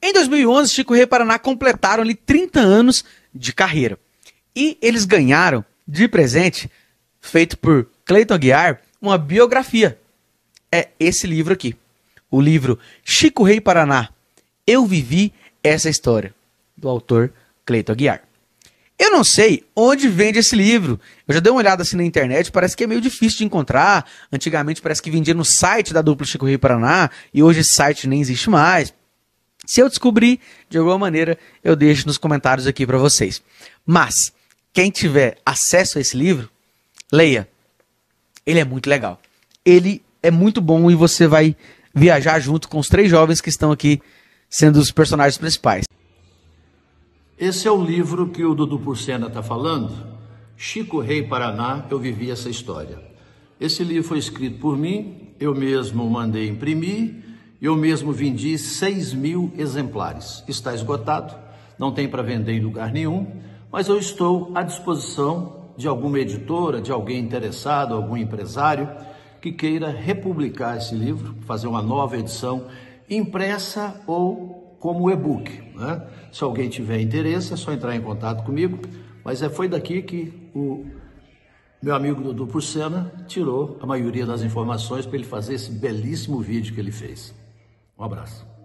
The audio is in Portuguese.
Em 2011, Chico Rei Paraná completaram ali 30 anos de carreira. E eles ganharam de presente, feito por Cleiton Aguiar, uma biografia. É esse livro aqui. O livro Chico Rei Paraná. Eu vivi essa história, do autor Cleiton Aguiar. Eu não sei onde vende esse livro. Eu já dei uma olhada assim na internet, parece que é meio difícil de encontrar. Antigamente parece que vendia no site da dupla Chico Rio Paraná, e hoje esse site nem existe mais. Se eu descobrir, de alguma maneira, eu deixo nos comentários aqui para vocês. Mas, quem tiver acesso a esse livro, leia. Ele é muito legal. Ele é muito bom e você vai viajar junto com os três jovens que estão aqui sendo os personagens principais. Esse é o livro que o Dudu Porcena está falando. Chico Rei Paraná, eu vivi essa história. Esse livro foi escrito por mim, eu mesmo mandei imprimir, eu mesmo vendi 6 mil exemplares. Está esgotado, não tem para vender em lugar nenhum, mas eu estou à disposição de alguma editora, de alguém interessado, algum empresário que queira republicar esse livro, fazer uma nova edição impressa ou como e-book. Né? Se alguém tiver interesse, é só entrar em contato comigo. Mas é, foi daqui que o meu amigo Dudu Porcena tirou a maioria das informações para ele fazer esse belíssimo vídeo que ele fez. Um abraço.